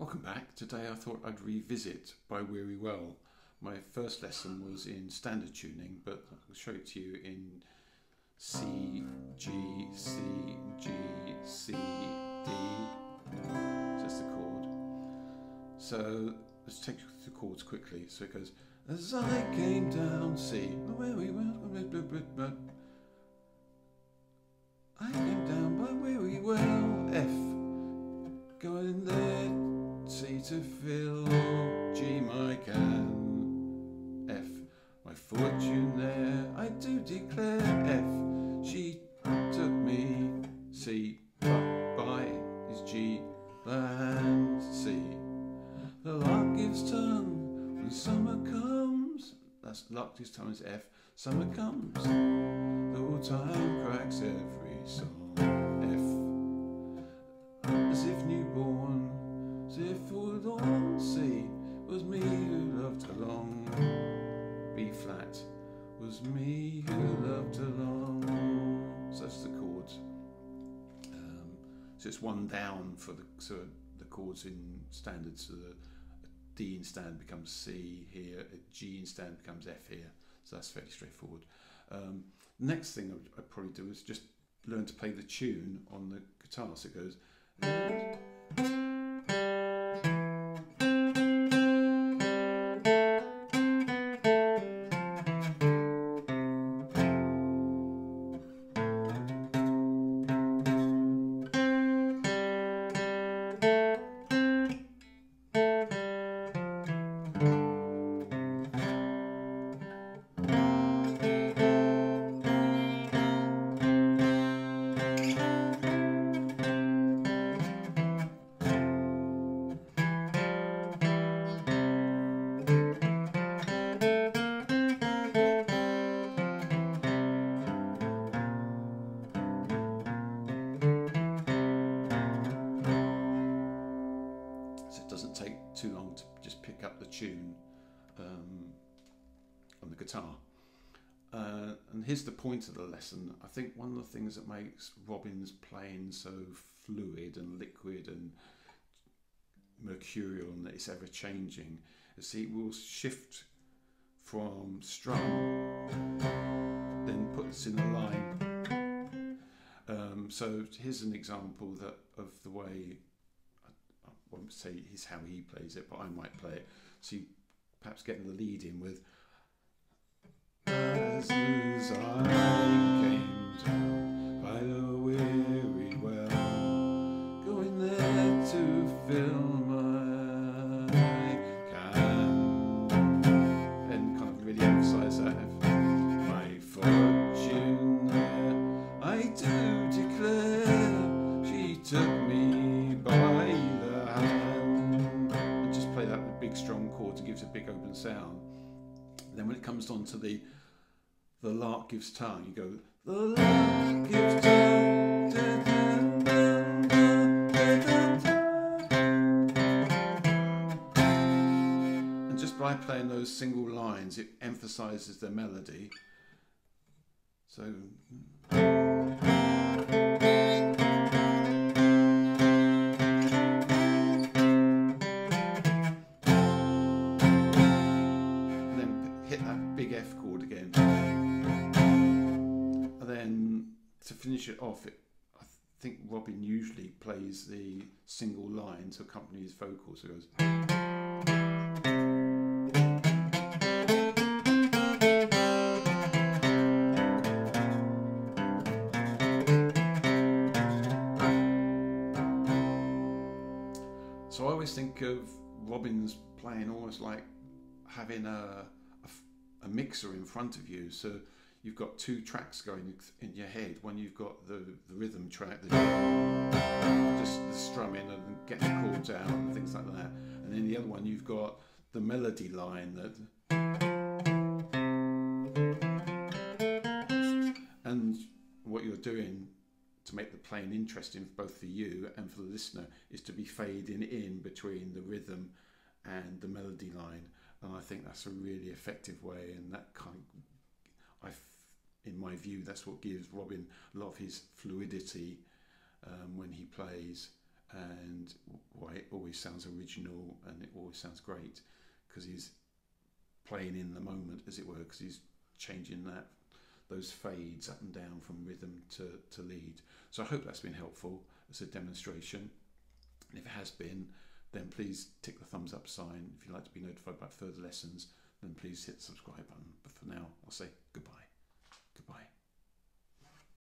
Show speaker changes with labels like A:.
A: Welcome back. Today I thought I'd revisit By Weary Well. My first lesson was in standard tuning, but I'll show it to you in C, G, C, G, C, D. Just the chord. So let's take the chords quickly. So it goes, as I came down C, where we went, I came down by Weary Well, F, going there. To fill, G my can, F my fortune there, I do declare, F. She took me, C but by is G and C. The lark gives tongue when summer comes, that's lark gives tongue is F, summer comes, though time cracks every song, on C was me who loved along. B flat was me who loved along. So that's the chords. Um, so it's one down for the so the chords in standard. So the D in standard becomes C here. A G in standard becomes F here. So that's fairly straightforward. Um, next thing I'd probably do is just learn to play the tune on the guitar. So it goes. Tune um, on the guitar. Uh, and here's the point of the lesson. I think one of the things that makes Robin's playing so fluid and liquid and mercurial and that it's ever changing is he will shift from strum, then puts in a line. Um, so here's an example that of the way won't say is how he plays it, but I might play it. So you perhaps getting the lead in with As big open sound. Then when it comes on to the the lark gives tongue, you go the lark gives tongue. and just by playing those single lines, it emphasizes the melody. So. Hmm. Finish it off, it, I think Robin usually plays the single line to accompany his vocals. So it goes. So I always think of Robin's playing almost like having a, a, a mixer in front of you. So you've got two tracks going in your head. One you've got the, the rhythm track, the, just the strumming and getting the chords out and things like that, and then the other one you've got the melody line that. And what you're doing to make the playing interesting both for you and for the listener is to be fading in between the rhythm and the melody line. And I think that's a really effective way, and that kind of I in my view, that's what gives Robin a lot of his fluidity um, when he plays. and why it always sounds original and it always sounds great because he's playing in the moment, as it were, because he's changing that those fades up and down from rhythm to, to lead. So I hope that's been helpful as a demonstration. And if it has been, then please tick the thumbs up sign. If you'd like to be notified about further lessons, then please hit the subscribe button. But for now, I'll say goodbye. Goodbye.